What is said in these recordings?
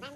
giờ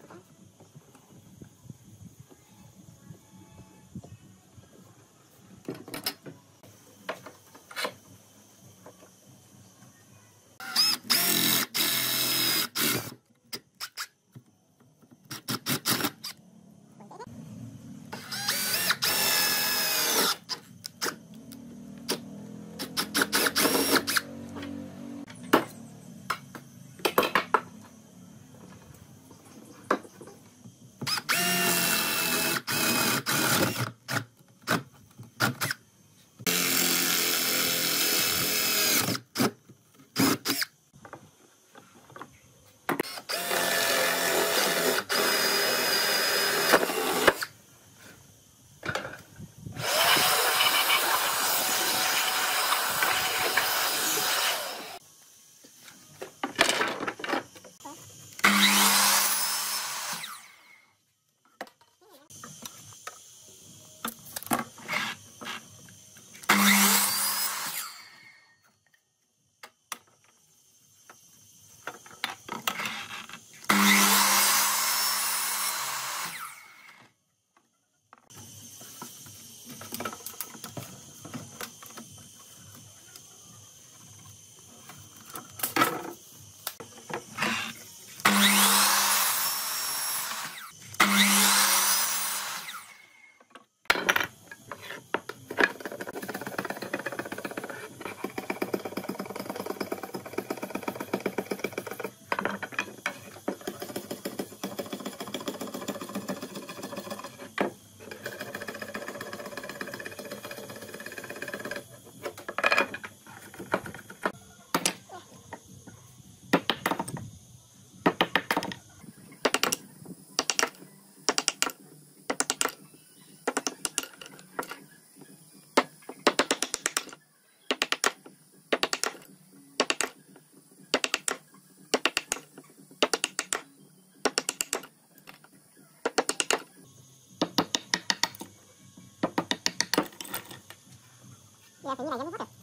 神秘的杨梅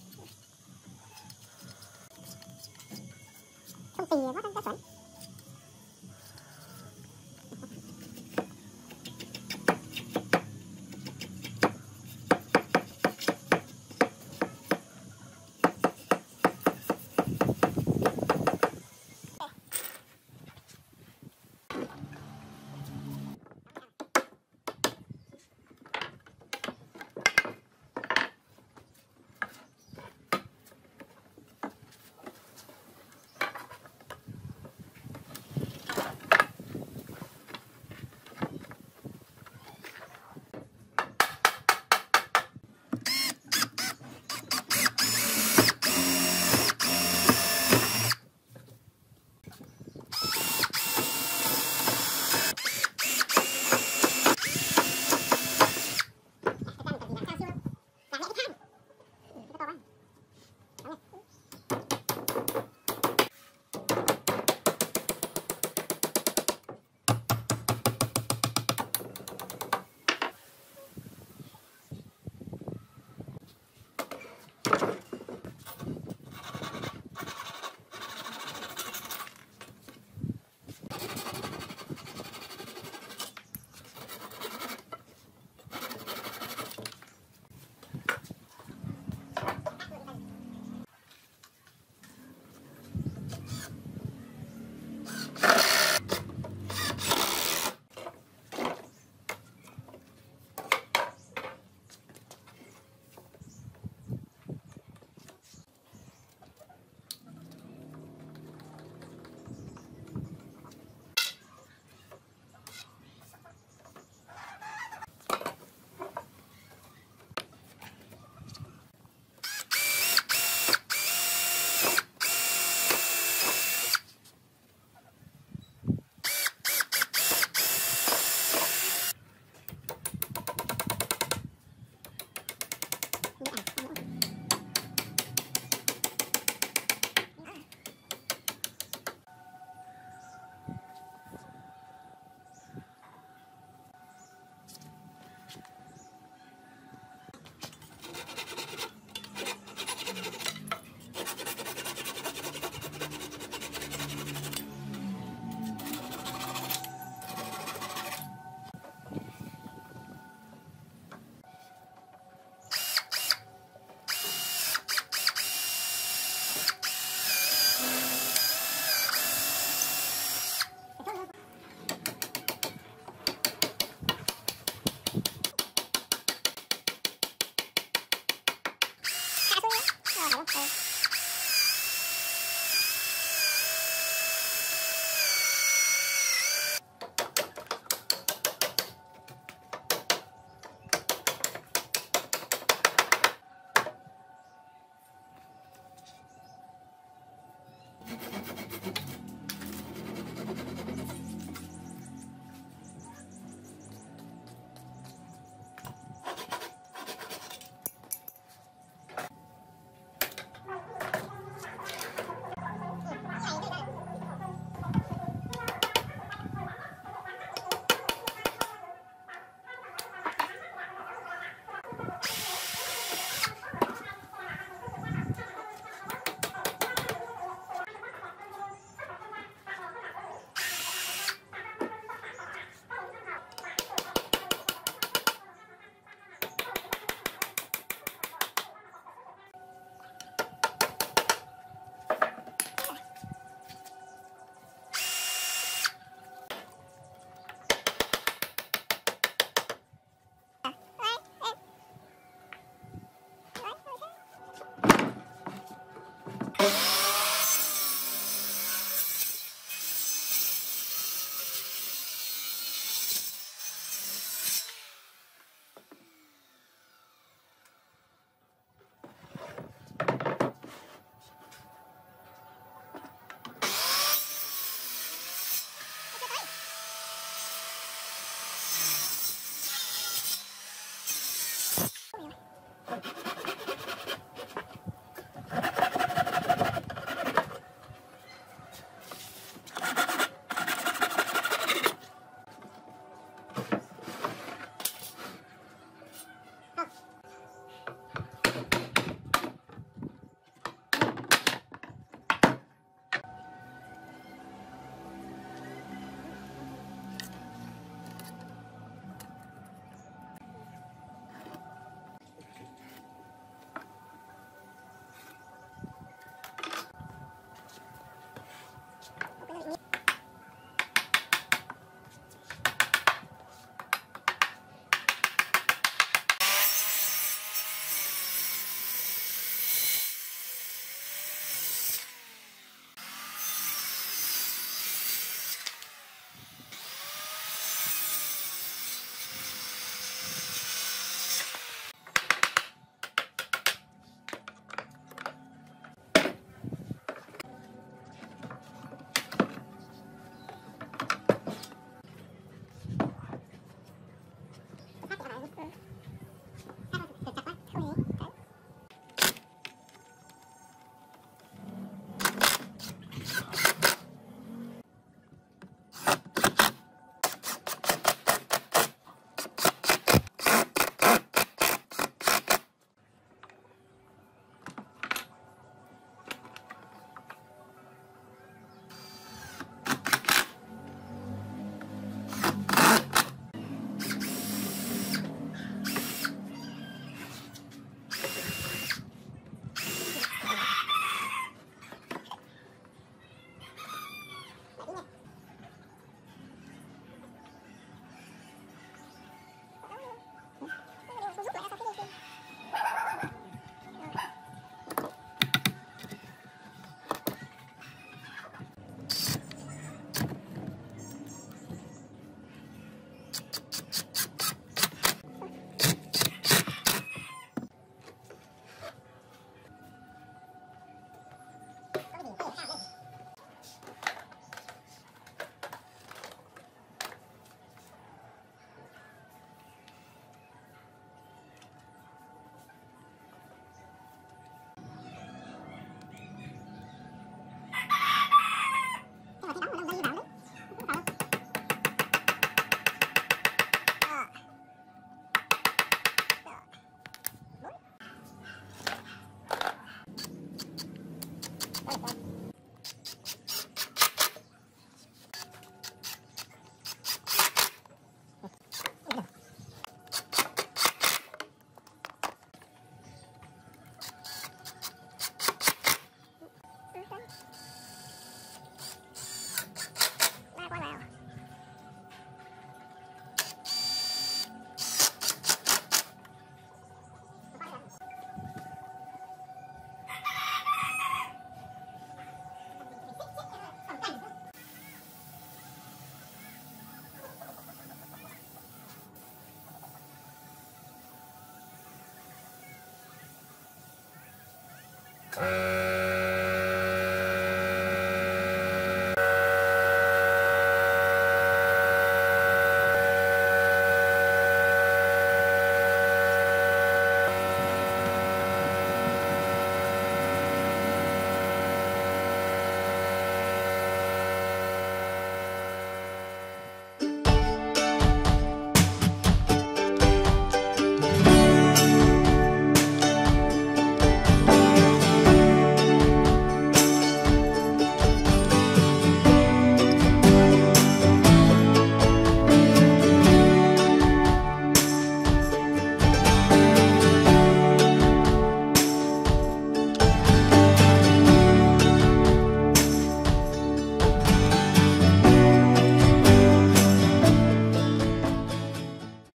Thank